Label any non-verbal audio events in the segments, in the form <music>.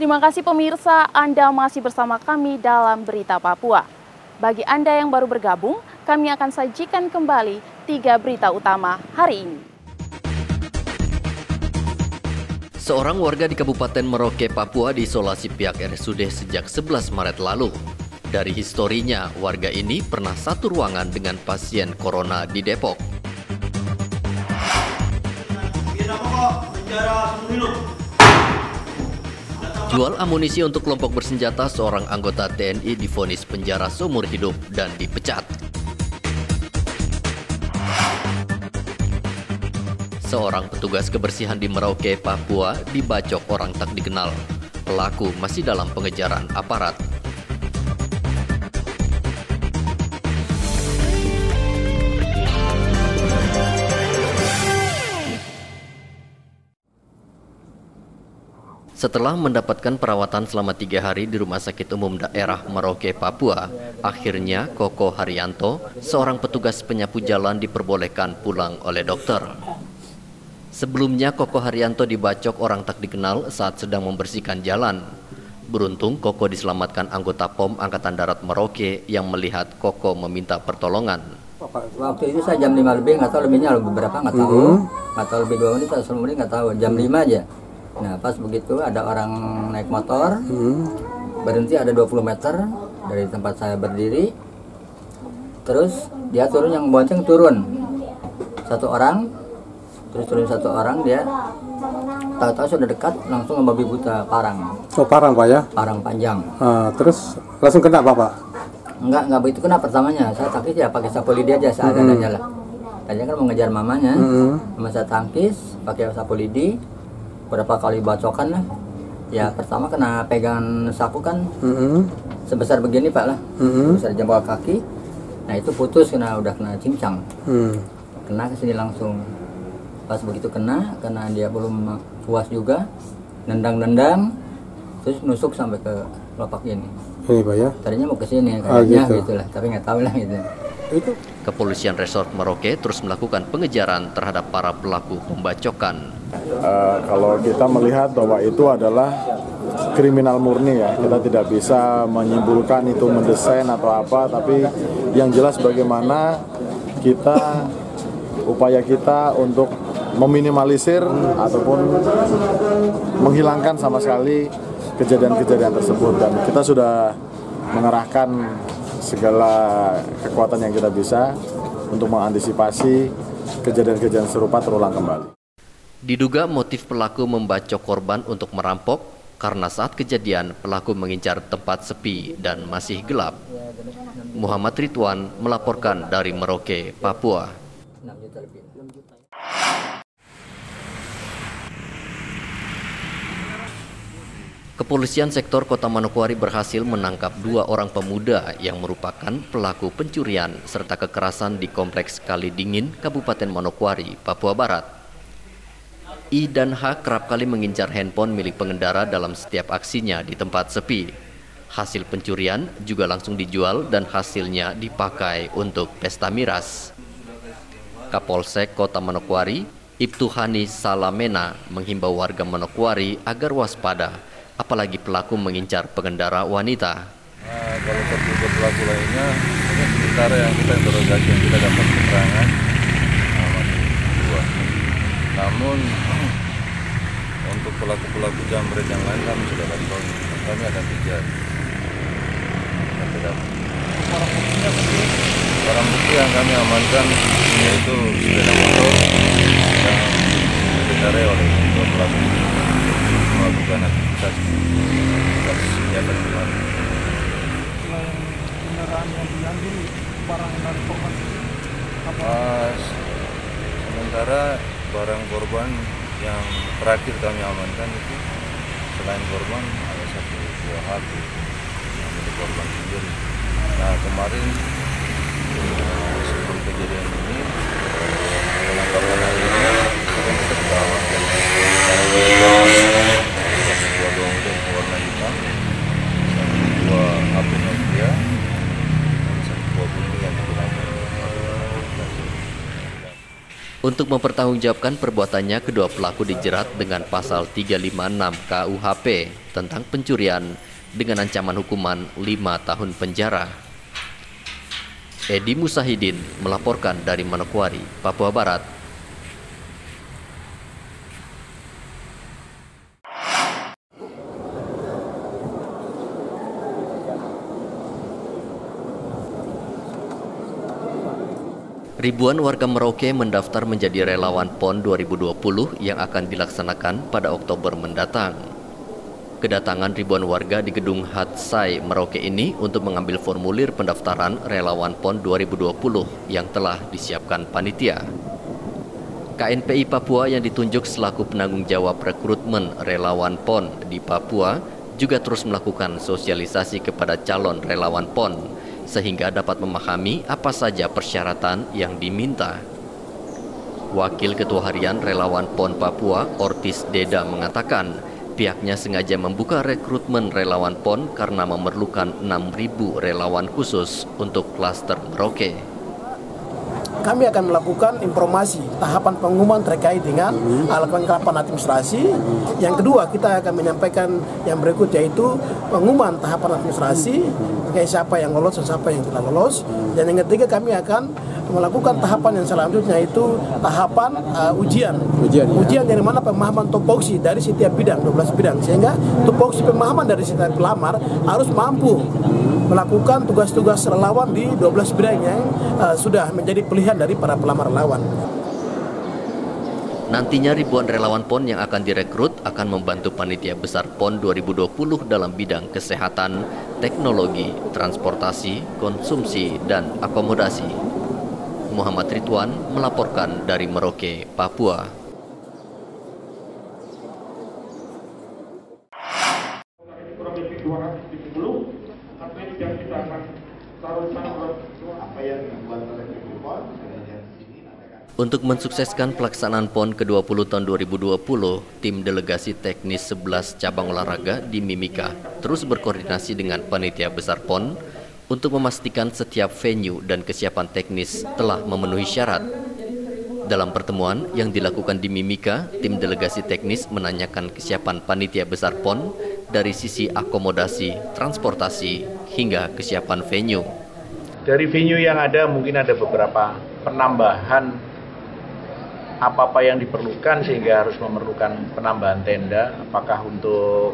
Terima kasih pemirsa, Anda masih bersama kami dalam Berita Papua. Bagi Anda yang baru bergabung, kami akan sajikan kembali tiga berita utama hari ini. Seorang warga di Kabupaten Merauke, Papua diisolasi pihak RSUD sejak 11 Maret lalu. Dari historinya, warga ini pernah satu ruangan dengan pasien corona di Depok. Jual amunisi untuk kelompok bersenjata seorang anggota TNI difonis penjara seumur hidup dan dipecat. Seorang petugas kebersihan di Merauke, Papua dibacok orang tak dikenal. Pelaku masih dalam pengejaran aparat. Setelah mendapatkan perawatan selama tiga hari di Rumah Sakit Umum Daerah Merauke, Papua, akhirnya Koko Haryanto, seorang petugas penyapu jalan diperbolehkan pulang oleh dokter. Sebelumnya Koko Haryanto dibacok orang tak dikenal saat sedang membersihkan jalan. Beruntung Koko diselamatkan anggota POM Angkatan Darat Merauke yang melihat Koko meminta pertolongan. Waktu itu saya jam 5 lebih, nggak tahu lebihnya beberapa nggak tahu. Nggak tahu lebih dua menit atau menit nggak tahu. Jam 5 aja. Nah pas begitu ada orang naik motor, berhenti ada 20 meter dari tempat saya berdiri. Terus dia turun yang bonceng turun satu orang, terus turun satu orang dia tahu-tahu sudah dekat langsung membabi buta parang, Oh parang pak ya? parang panjang. Ah, terus langsung kena bapak? Enggak, enggak begitu kena pertamanya. Saya tangkis ya pakai sapu lidi aja seadanya lah. Tadinya kan mau ngejar mamanya. Saya tangkis pakai sapu lidi. Berapa kali bacokan lah. Ya pertama kena pegangan sapu kan Mm-mm. sebesar begini pak lah. Mhm. Sebesar jempol kaki. Nah itu putus kena udah kena cincang. Hmm. Kena ke sini langsung. Pas begitu kena, karena dia belum puas juga, nendang-nendang, terus nusuk sampai ke kelopak ini. Ini pak ya? Tadinya mau ke sini Ah, kayaknya gitu. gitu lah, tapi nggak tahu lah gitu. Itu Kepolisian Resort Merauke terus melakukan pengejaran terhadap para pelaku pembacokan. Eh, kalau kita melihat bahwa itu adalah kriminal murni ya kita tidak bisa menyimpulkan itu mendesain atau apa tapi yang jelas bagaimana kita upaya kita untuk meminimalisir ataupun menghilangkan sama sekali kejadian-kejadian tersebut dan kita sudah mengerahkan segala kekuatan yang kita bisa untuk mengantisipasi kejadian-kejadian serupa terulang kembali. Diduga motif pelaku membacok korban untuk merampok karena saat kejadian pelaku mengincar tempat sepi dan masih gelap. Muhammad Ridwan melaporkan dari Merauke, Papua. Kepolisian sektor Kota Manokwari berhasil menangkap dua orang pemuda yang merupakan pelaku pencurian serta kekerasan di Kompleks Kali Dingin, Kabupaten Manokwari, Papua Barat. I dan H kerap kali mengincar handphone milik pengendara dalam setiap aksinya di tempat sepi. Hasil pencurian juga langsung dijual dan hasilnya dipakai untuk pesta miras. Kapolsek Kota Manokwari, Ibtu Hani Salamena menghimbau warga Manokwari agar waspada, apalagi pelaku mengincar pengendara wanita. Nah, kalau terduga pelaku lainnya, ini sementara yang kita interogasi yang kita dapat keterangan dua. Namun <clears throat> untuk pelaku-pelaku jambret yang lain kami sudah kantongi. Kami akan kejar. Yang tidak. Barang bukti yang kami amankan yaitu sepeda motor yang dikendarai oleh dua pelaku aktivitas aktivitas senjata kemarin. Mas, sementara barang korban yang terakhir kami amankan itu selain korban ada satu buah HP yang milik korban sendiri. Nah kemarin sebelum kejadian ini penangkapan hari ini kita sudah amankan ada sebuah dompet warna hitam satu buah HP Nokia dan satu buah bunyi yang digunakan untuk mempertanggungjawabkan perbuatannya, kedua pelaku dijerat dengan pasal 356 KUHP tentang pencurian dengan ancaman hukuman 5 tahun penjara. Edi Musahidin melaporkan dari Manokwari, Papua Barat. Ribuan warga Merauke mendaftar menjadi relawan PON 2020 yang akan dilaksanakan pada Oktober mendatang. Kedatangan ribuan warga di gedung Hatsai Merauke ini untuk mengambil formulir pendaftaran relawan PON 2020 yang telah disiapkan panitia. KNPI Papua yang ditunjuk selaku penanggung jawab rekrutmen relawan PON di Papua juga terus melakukan sosialisasi kepada calon relawan PON sehingga dapat memahami apa saja persyaratan yang diminta. Wakil Ketua Harian Relawan PON Papua, Ortis Deda mengatakan, pihaknya sengaja membuka rekrutmen relawan PON karena memerlukan 6.000 relawan khusus untuk klaster Merauke kami akan melakukan informasi tahapan pengumuman terkait dengan hmm. alat kelengkapan administrasi. Yang kedua, kita akan menyampaikan yang berikut yaitu pengumuman tahapan administrasi terkait siapa yang lolos dan siapa yang tidak lolos. Dan yang ketiga, kami akan melakukan tahapan yang selanjutnya itu tahapan uh, ujian. Ujian, ya. ujian dari mana pemahaman topoksi dari setiap bidang, 12 bidang. Sehingga topoksi pemahaman dari setiap pelamar harus mampu melakukan tugas-tugas relawan di 12 bidang yang uh, sudah menjadi pilihan dari para pelamar relawan. Nantinya ribuan relawan PON yang akan direkrut akan membantu panitia besar PON 2020 dalam bidang kesehatan, teknologi, transportasi, konsumsi, dan akomodasi. Muhammad Ridwan melaporkan dari Merauke, Papua. Untuk mensukseskan pelaksanaan PON ke-20 tahun 2020, tim delegasi teknis 11 cabang olahraga di Mimika terus berkoordinasi dengan panitia besar PON untuk memastikan setiap venue dan kesiapan teknis telah memenuhi syarat. Dalam pertemuan yang dilakukan di Mimika, tim delegasi teknis menanyakan kesiapan panitia besar PON dari sisi akomodasi, transportasi, hingga kesiapan venue. Dari venue yang ada mungkin ada beberapa penambahan apa-apa yang diperlukan sehingga harus memerlukan penambahan tenda, apakah untuk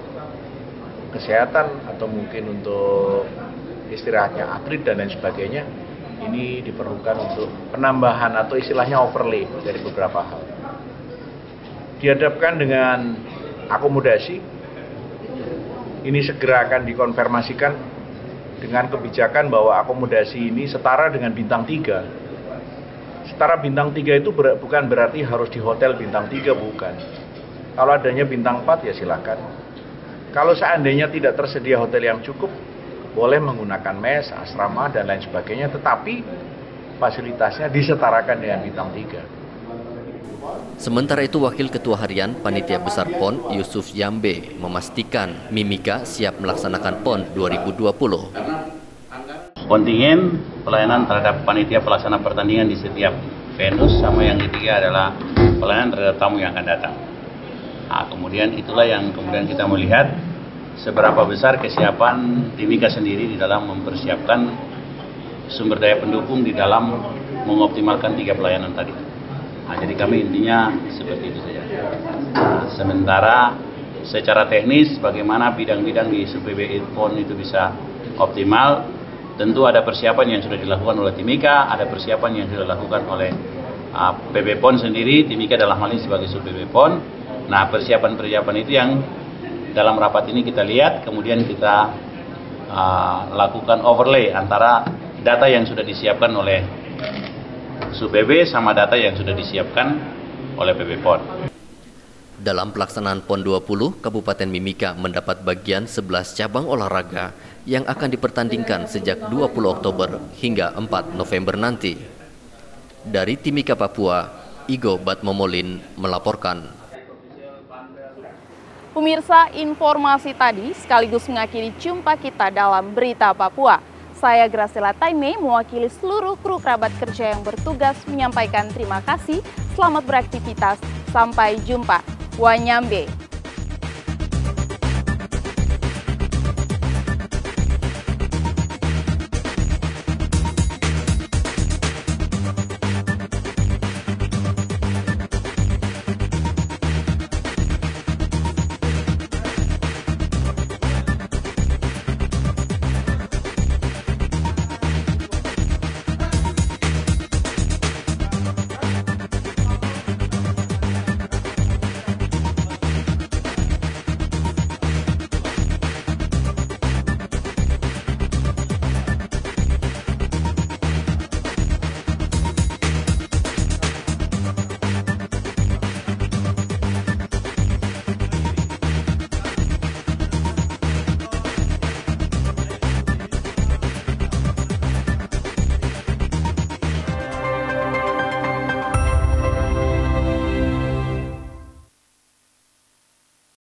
kesehatan atau mungkin untuk istirahatnya atlet dan lain sebagainya, ini diperlukan untuk penambahan atau istilahnya overlay dari beberapa hal. Dihadapkan dengan akomodasi, ini segera akan dikonfirmasikan dengan kebijakan bahwa akomodasi ini setara dengan bintang 3 setara bintang 3 itu ber, bukan berarti harus di hotel bintang 3 bukan. Kalau adanya bintang 4 ya silakan. Kalau seandainya tidak tersedia hotel yang cukup, boleh menggunakan mes, asrama dan lain sebagainya, tetapi fasilitasnya disetarakan dengan bintang 3. Sementara itu Wakil Ketua Harian Panitia Besar PON Yusuf Yambe memastikan Mimika siap melaksanakan PON 2020 kontingen pelayanan terhadap panitia pelaksana pertandingan di setiap venue sama yang ketiga adalah pelayanan terhadap tamu yang akan datang. Nah, kemudian itulah yang kemudian kita melihat seberapa besar kesiapan Timika sendiri di dalam mempersiapkan sumber daya pendukung di dalam mengoptimalkan tiga pelayanan tadi. Nah, jadi kami intinya seperti itu saja. Nah, sementara secara teknis bagaimana bidang-bidang di SPBI PON itu bisa optimal Tentu ada persiapan yang sudah dilakukan oleh Timika, ada persiapan yang sudah dilakukan oleh uh, PB PON sendiri, Timika dalam hal ini sebagai sub PB PON. Nah, persiapan-persiapan itu yang dalam rapat ini kita lihat, kemudian kita uh, lakukan overlay antara data yang sudah disiapkan oleh sub PB sama data yang sudah disiapkan oleh PB PON. Dalam pelaksanaan PON 20, Kabupaten Mimika mendapat bagian 11 cabang olahraga yang akan dipertandingkan sejak 20 Oktober hingga 4 November nanti. Dari Timika, Papua, Igo Batmomolin melaporkan. Pemirsa, informasi tadi sekaligus mengakhiri jumpa kita dalam Berita Papua. Saya Gracila Taime mewakili seluruh kru kerabat kerja yang bertugas menyampaikan terima kasih, selamat beraktivitas, sampai jumpa. Wanyambe.